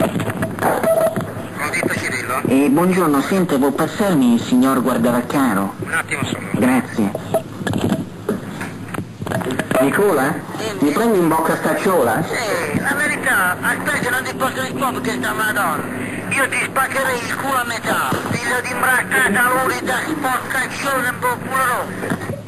Pronto Cirillo? Eh, buongiorno, sente, può passarmi il signor Guardavaccaro? Un attimo solo. Grazie. Nicola? Mi prendi in bocca stacciola? Sì, la verità, aspetta, non ti posso rispondere che sta madonna. Io ti spaccherei il culo a metà. Figlio di imbraccata, lurida, sporcaccione, un po' culo rosso.